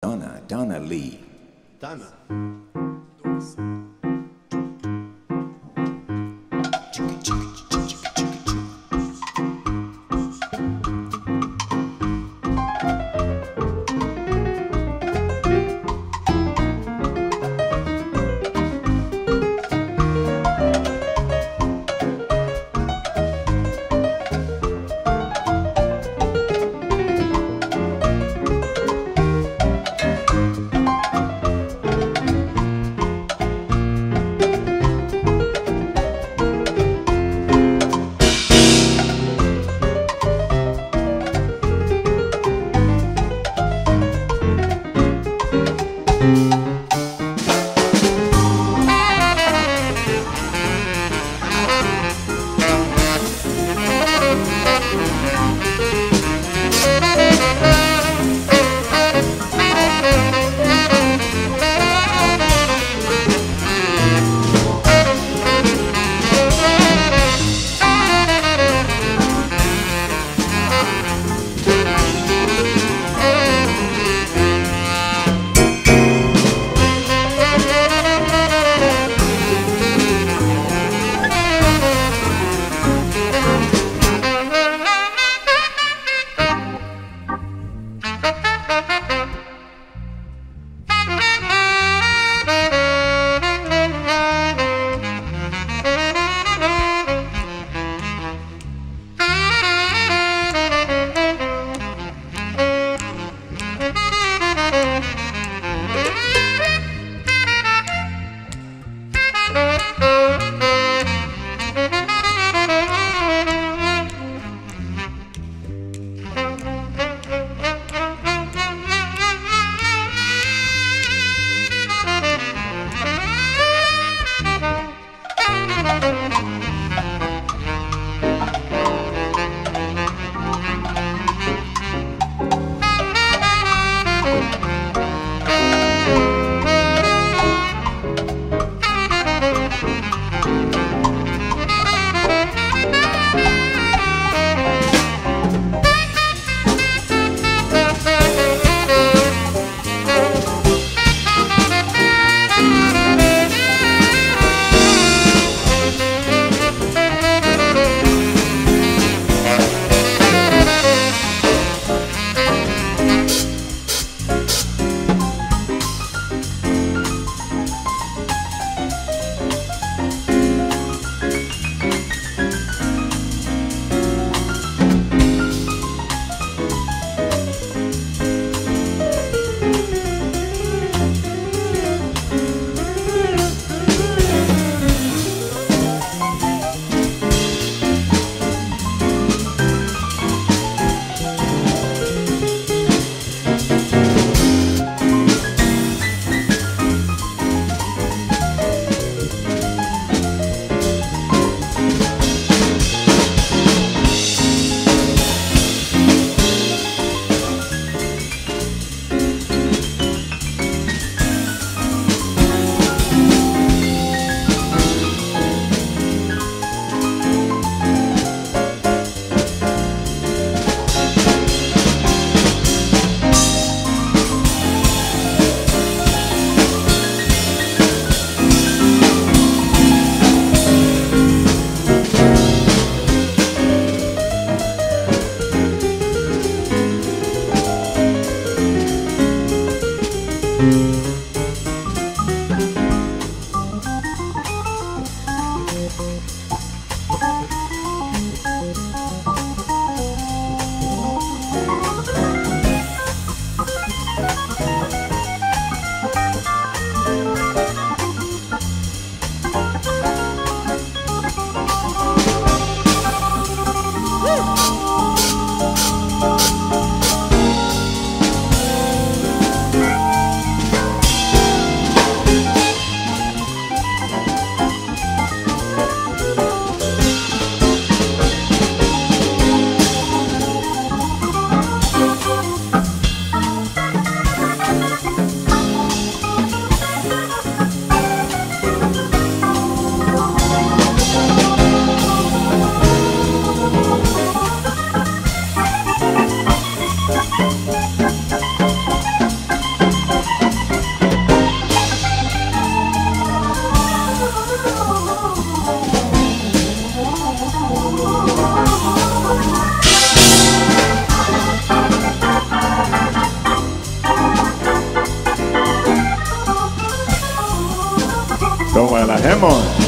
Donna, Donna Lee. Dana. Hemon.